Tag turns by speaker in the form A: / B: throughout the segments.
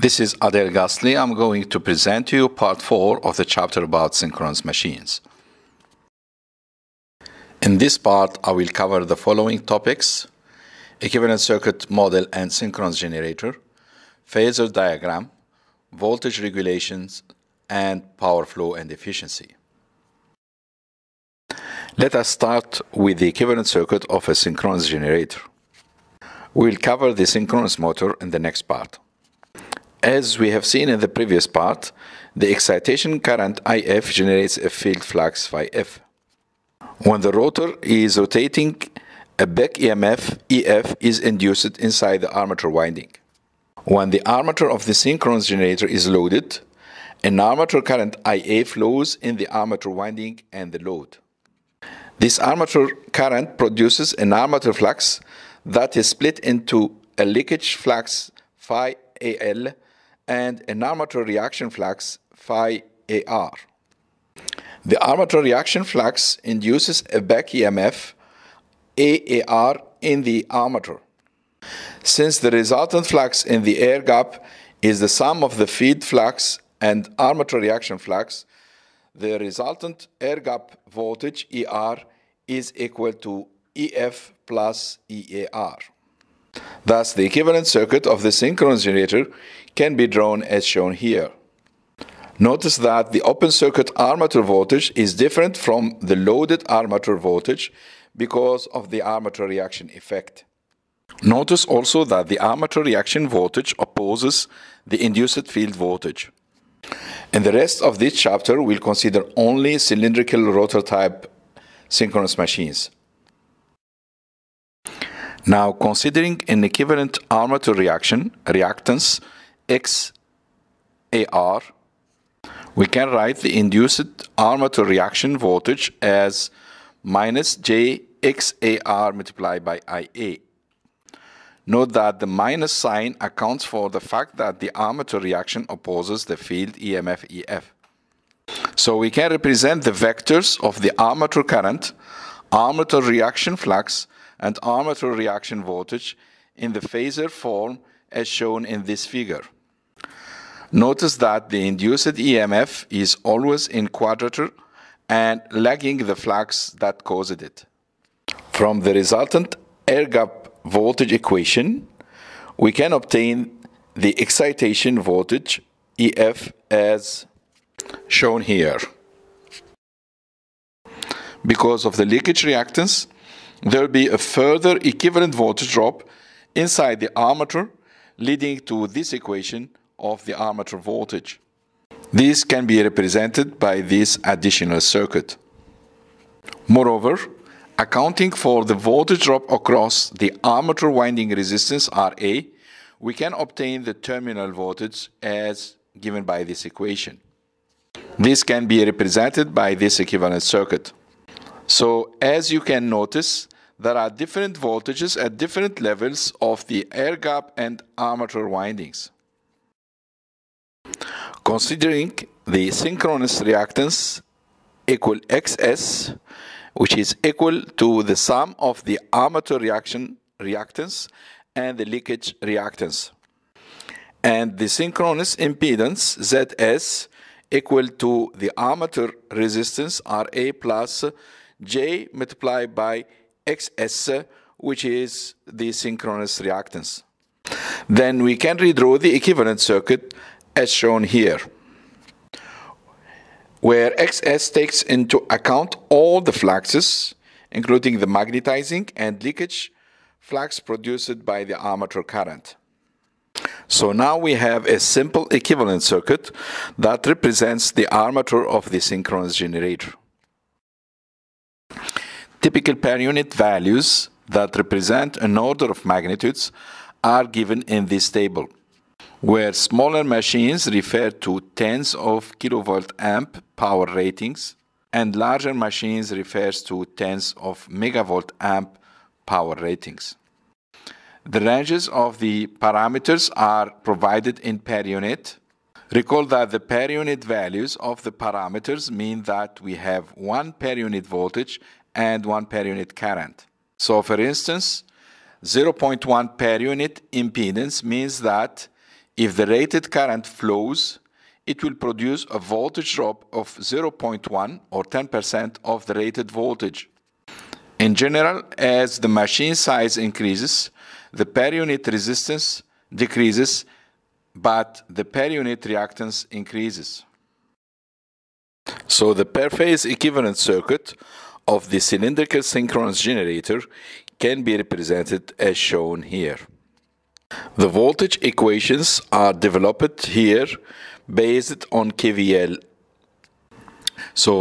A: This is Adel Gastli. I'm going to present to you part 4 of the chapter about synchronous machines. In this part, I will cover the following topics equivalent circuit model and synchronous generator, phasor diagram, voltage regulations, and power flow and efficiency. Let us start with the equivalent circuit of a synchronous generator. We'll cover the synchronous motor in the next part. As we have seen in the previous part, the excitation current IF generates a field flux phi F. When the rotor is rotating, a back EMF EF is induced inside the armature winding. When the armature of the synchronous generator is loaded, an armature current IA flows in the armature winding and the load. This armature current produces an armature flux that is split into a leakage flux phi AL and an armature reaction flux phi AR. The armature reaction flux induces a back EMF EAR in the armature. Since the resultant flux in the air gap is the sum of the field flux and armature reaction flux, the resultant air gap voltage ER is equal to EF plus EAR. Thus, the equivalent circuit of the synchronous generator can be drawn as shown here. Notice that the open circuit armature voltage is different from the loaded armature voltage because of the armature reaction effect. Notice also that the armature reaction voltage opposes the induced field voltage. In the rest of this chapter, we'll consider only cylindrical rotor type synchronous machines. Now, considering an equivalent armature reaction, reactance XAR, we can write the induced armature reaction voltage as minus JXAR multiplied by IA. Note that the minus sign accounts for the fact that the armature reaction opposes the field EMF EF. So we can represent the vectors of the armature current, armature reaction flux, and armature reaction voltage in the phasor form as shown in this figure. Notice that the induced EMF is always in quadrature and lagging the flux that caused it. From the resultant air gap voltage equation, we can obtain the excitation voltage EF as shown here. Because of the leakage reactance, there will be a further equivalent voltage drop inside the armature, leading to this equation of the armature voltage. This can be represented by this additional circuit. Moreover, accounting for the voltage drop across the armature winding resistance RA, we can obtain the terminal voltage as given by this equation. This can be represented by this equivalent circuit. So as you can notice, there are different voltages at different levels of the air gap and armature windings. Considering the synchronous reactance equal XS, which is equal to the sum of the armature reaction reactance and the leakage reactance. And the synchronous impedance ZS equal to the armature resistance RA plus J multiplied by XS, which is the synchronous reactance. Then we can redraw the equivalent circuit as shown here, where XS takes into account all the fluxes, including the magnetizing and leakage flux produced by the armature current. So now we have a simple equivalent circuit that represents the armature of the synchronous generator. Typical per unit values that represent an order of magnitudes are given in this table, where smaller machines refer to tens of kilovolt amp power ratings and larger machines refers to tens of megavolt amp power ratings. The ranges of the parameters are provided in per unit. Recall that the per unit values of the parameters mean that we have one per unit voltage and one per unit current. So for instance, 0.1 per unit impedance means that if the rated current flows, it will produce a voltage drop of 0.1 or 10% of the rated voltage. In general, as the machine size increases, the per unit resistance decreases, but the per unit reactance increases. So the per phase equivalent circuit of the cylindrical synchronous generator can be represented as shown here. The voltage equations are developed here based on KVL. So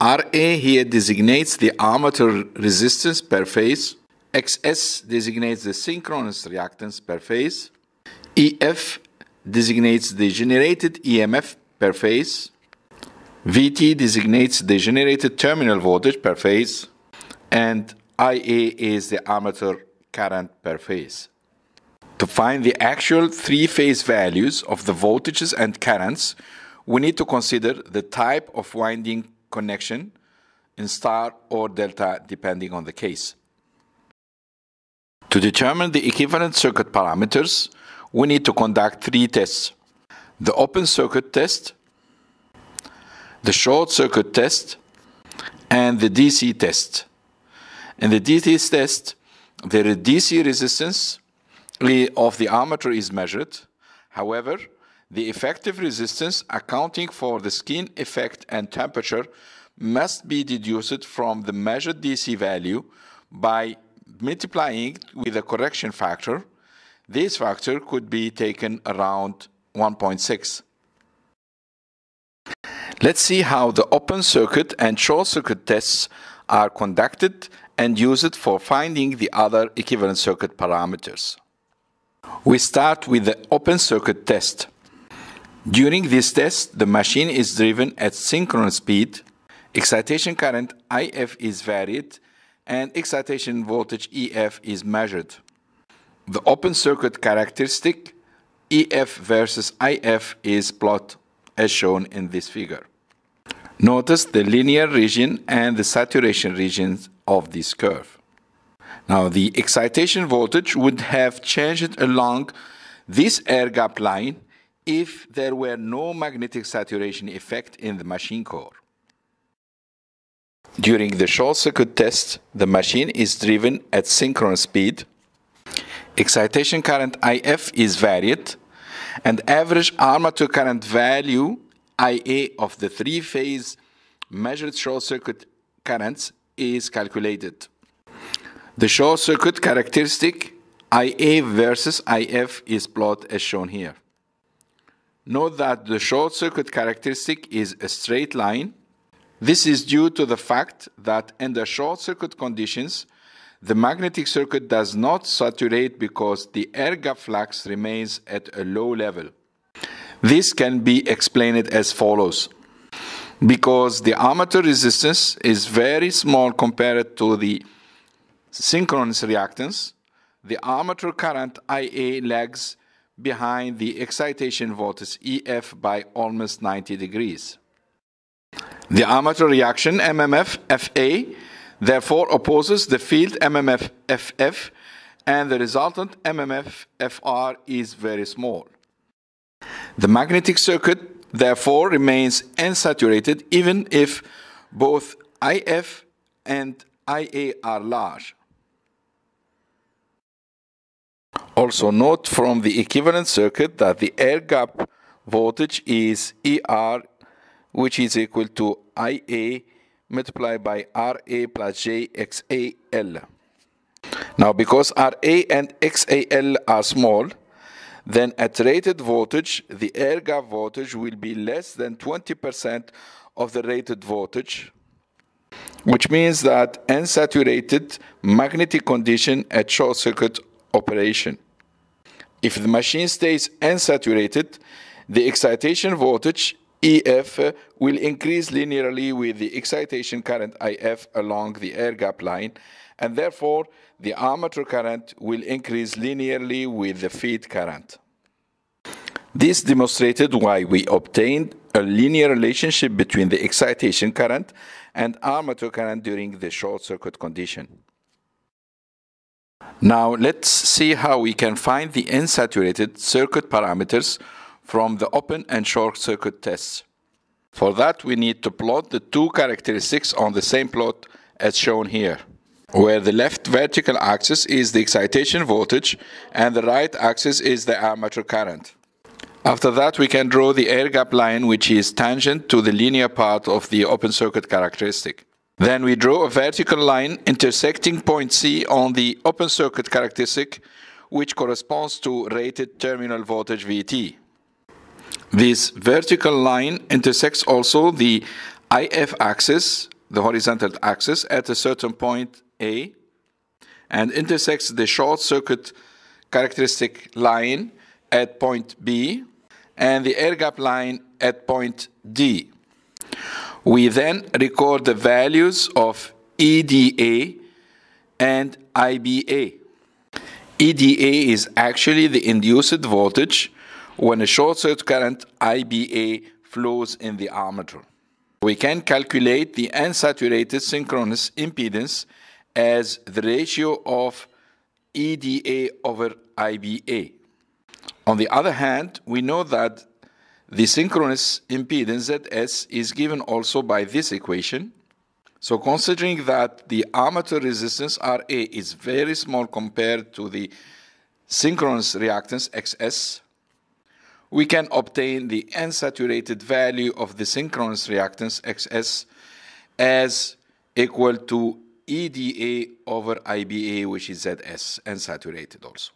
A: RA here designates the armature resistance per phase, XS designates the synchronous reactance per phase, EF designates the generated EMF per phase, VT designates the generated terminal voltage per phase, and IA is the armature current per phase. To find the actual three-phase values of the voltages and currents, we need to consider the type of winding connection in star or delta depending on the case. To determine the equivalent circuit parameters, we need to conduct three tests. The open circuit test, the short circuit test, and the DC test. In the DC test, the DC resistance of the armature is measured. However, the effective resistance accounting for the skin effect and temperature must be deduced from the measured DC value by multiplying with a correction factor. This factor could be taken around 1.6. Let's see how the open circuit and short circuit tests are conducted and used for finding the other equivalent circuit parameters. We start with the open circuit test. During this test, the machine is driven at synchronous speed, excitation current IF is varied, and excitation voltage EF is measured. The open circuit characteristic EF versus IF is plotted as shown in this figure. Notice the linear region and the saturation regions of this curve. Now, the excitation voltage would have changed along this air gap line if there were no magnetic saturation effect in the machine core. During the short circuit test, the machine is driven at synchronous speed. Excitation current IF is varied, and average armature current value IA of the three phase measured short circuit currents is calculated. The short circuit characteristic IA versus IF is plotted as shown here. Note that the short circuit characteristic is a straight line. This is due to the fact that under short circuit conditions, the magnetic circuit does not saturate because the air gap flux remains at a low level. This can be explained as follows. Because the armature resistance is very small compared to the synchronous reactance, the armature current IA lags behind the excitation voltage EF by almost 90 degrees. The armature reaction MMF FA therefore opposes the field MMF FF and the resultant MMF FR is very small. The magnetic circuit therefore remains unsaturated even if both IF and IA are large. Also note from the equivalent circuit that the air gap voltage is ER which is equal to IA multiplied by RA plus JXAL. Now because RA and XAL are small, then at rated voltage, the air gap voltage will be less than 20% of the rated voltage, which means that unsaturated magnetic condition at short circuit operation. If the machine stays unsaturated, the excitation voltage EF will increase linearly with the excitation current IF along the air gap line, and therefore the armature current will increase linearly with the field current. This demonstrated why we obtained a linear relationship between the excitation current and armature current during the short circuit condition. Now let's see how we can find the unsaturated circuit parameters from the open and short circuit tests. For that we need to plot the two characteristics on the same plot as shown here, where the left vertical axis is the excitation voltage and the right axis is the armature current. After that we can draw the air gap line which is tangent to the linear part of the open circuit characteristic. Then we draw a vertical line intersecting point C on the open circuit characteristic which corresponds to rated terminal voltage VT. This vertical line intersects also the IF axis, the horizontal axis, at a certain point A, and intersects the short circuit characteristic line at point B, and the air gap line at point D. We then record the values of EDA and IBA. EDA is actually the induced voltage when a short circuit current IBA flows in the armature. We can calculate the unsaturated synchronous impedance as the ratio of EDA over IBA. On the other hand, we know that the synchronous impedance ZS is given also by this equation. So considering that the armature resistance RA is very small compared to the synchronous reactance XS, we can obtain the unsaturated value of the synchronous reactance XS as equal to EDA over IBA, which is ZS, unsaturated also.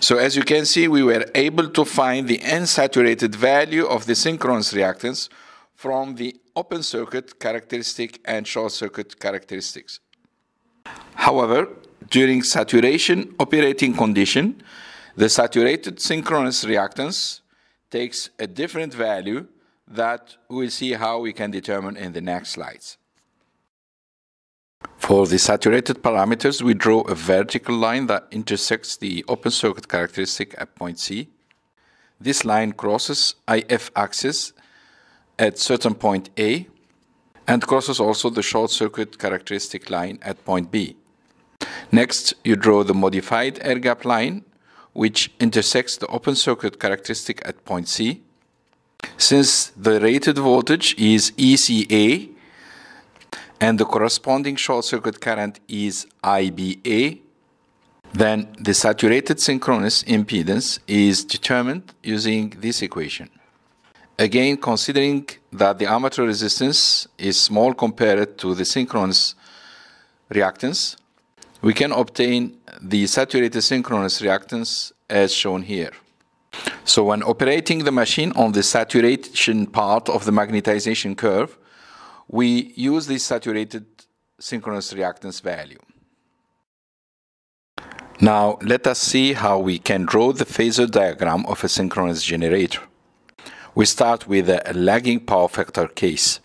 A: So as you can see, we were able to find the unsaturated value of the synchronous reactance from the open circuit characteristic and short circuit characteristics. However, during saturation operating condition, the saturated synchronous reactance takes a different value that we'll see how we can determine in the next slides. For the saturated parameters, we draw a vertical line that intersects the open circuit characteristic at point C. This line crosses IF axis at certain point A and crosses also the short circuit characteristic line at point B. Next, you draw the modified air gap line which intersects the open circuit characteristic at point C. Since the rated voltage is ECA and the corresponding short circuit current is IBA, then the saturated synchronous impedance is determined using this equation. Again, considering that the armature resistance is small compared to the synchronous reactance, we can obtain the saturated synchronous reactance as shown here. So when operating the machine on the saturation part of the magnetization curve, we use the saturated synchronous reactance value. Now let us see how we can draw the phasor diagram of a synchronous generator. We start with a lagging power factor case.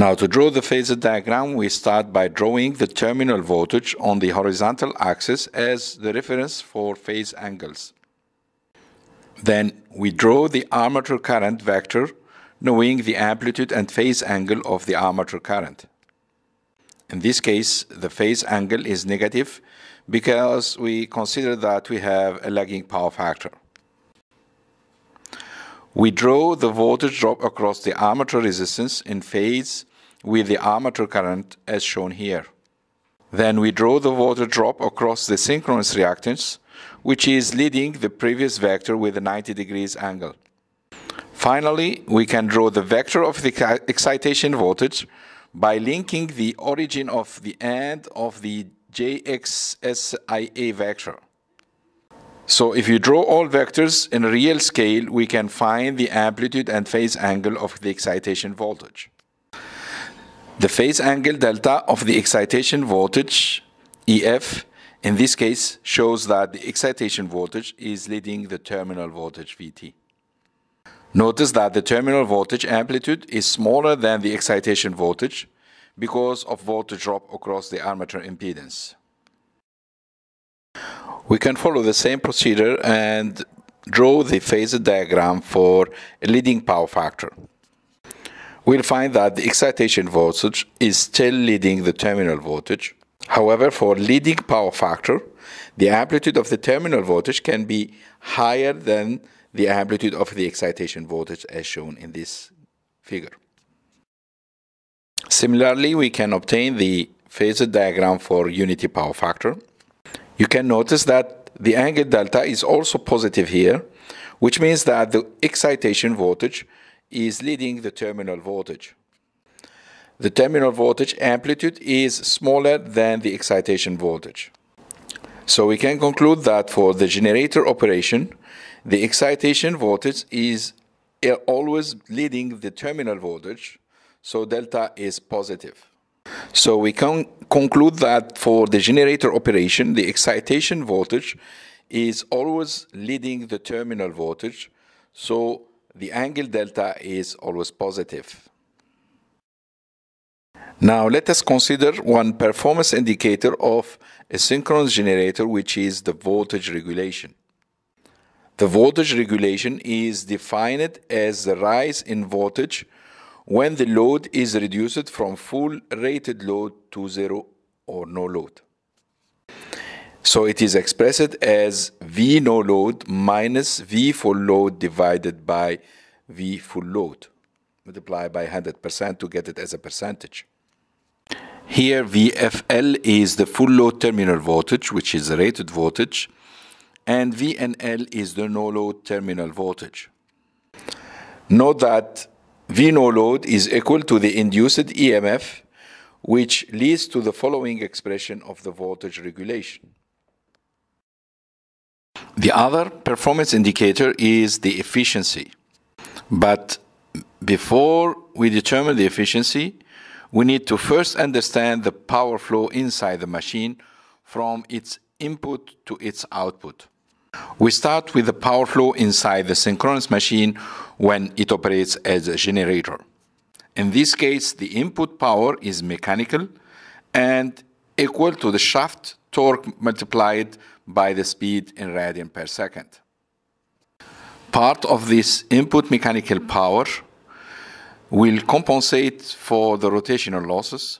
A: Now to draw the phasor diagram, we start by drawing the terminal voltage on the horizontal axis as the reference for phase angles. Then we draw the armature current vector knowing the amplitude and phase angle of the armature current. In this case, the phase angle is negative because we consider that we have a lagging power factor. We draw the voltage drop across the armature resistance in phase with the armature current as shown here. Then we draw the voltage drop across the synchronous reactance, which is leading the previous vector with a 90 degrees angle. Finally, we can draw the vector of the excitation voltage by linking the origin of the end of the JXSIA vector. So if you draw all vectors in real scale, we can find the amplitude and phase angle of the excitation voltage. The phase angle delta of the excitation voltage, EF, in this case shows that the excitation voltage is leading the terminal voltage VT. Notice that the terminal voltage amplitude is smaller than the excitation voltage because of voltage drop across the armature impedance. We can follow the same procedure and draw the phasor diagram for a leading power factor we'll find that the excitation voltage is still leading the terminal voltage. However, for leading power factor, the amplitude of the terminal voltage can be higher than the amplitude of the excitation voltage as shown in this figure. Similarly, we can obtain the phasor diagram for unity power factor. You can notice that the angle delta is also positive here, which means that the excitation voltage is leading the terminal voltage. The terminal voltage amplitude is smaller than the excitation voltage. So we can conclude that for the generator operation, the excitation voltage is eh, always leading the terminal voltage, so delta is positive. So we can conclude that for the generator operation, the excitation voltage is always leading the terminal voltage, so the angle delta is always positive. Now let us consider one performance indicator of a synchronous generator which is the voltage regulation. The voltage regulation is defined as the rise in voltage when the load is reduced from full rated load to zero or no load. So it is expressed as V no load minus V full load divided by V full load. Multiply by 100% to get it as a percentage. Here VFL is the full load terminal voltage, which is the rated voltage, and VNL is the no load terminal voltage. Note that V no load is equal to the induced EMF, which leads to the following expression of the voltage regulation. The other performance indicator is the efficiency. But before we determine the efficiency, we need to first understand the power flow inside the machine from its input to its output. We start with the power flow inside the synchronous machine when it operates as a generator. In this case, the input power is mechanical and equal to the shaft torque multiplied by the speed in radian per second. Part of this input mechanical power will compensate for the rotational losses.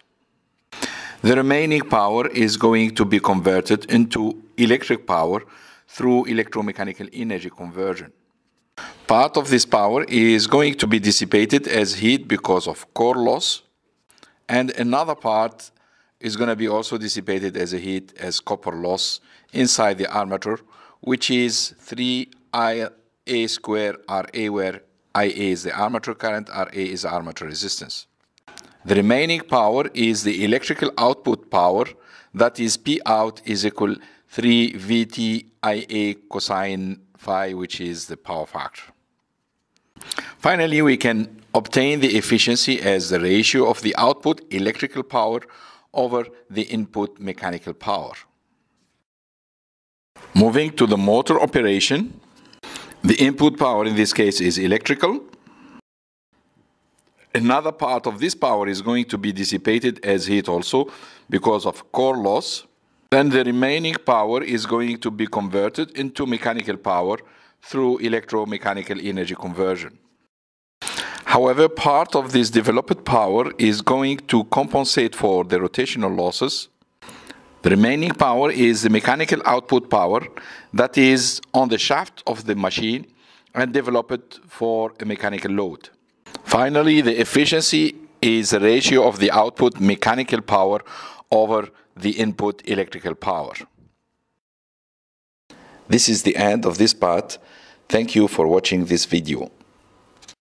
A: The remaining power is going to be converted into electric power through electromechanical energy conversion. Part of this power is going to be dissipated as heat because of core loss, and another part is going to be also dissipated as a heat as copper loss inside the armature, which is 3 a square RA where IA is the armature current, RA is armature resistance. The remaining power is the electrical output power, that is P out is equal 3 VT IA cosine phi, which is the power factor. Finally, we can obtain the efficiency as the ratio of the output electrical power over the input mechanical power. Moving to the motor operation, the input power in this case is electrical. Another part of this power is going to be dissipated as heat also because of core loss. Then the remaining power is going to be converted into mechanical power through electromechanical energy conversion. However, part of this developed power is going to compensate for the rotational losses the remaining power is the mechanical output power that is on the shaft of the machine and developed for a mechanical load. Finally, the efficiency is the ratio of the output mechanical power over the input electrical power. This is the end of this part. Thank you for watching this video.